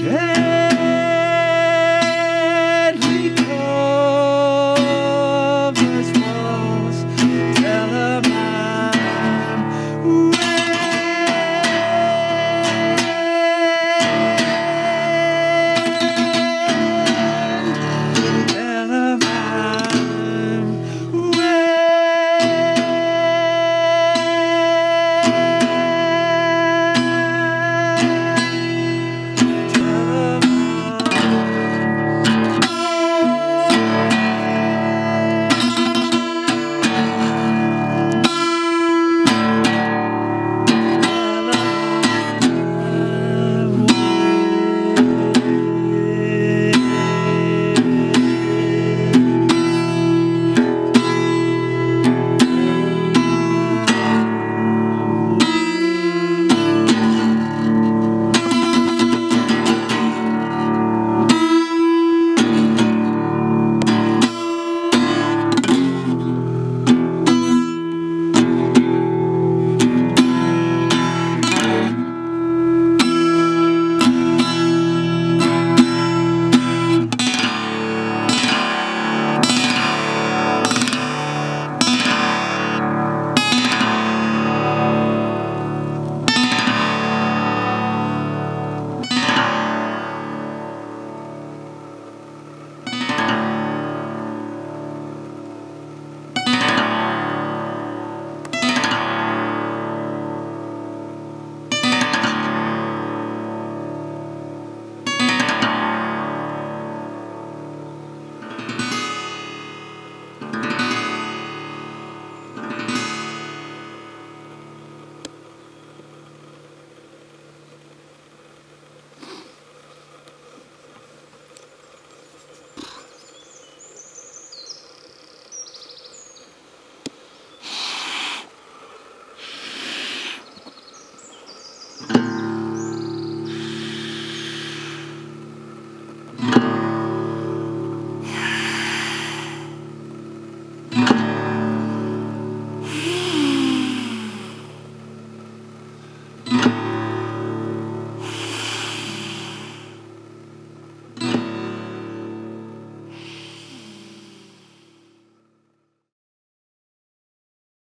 Yeah.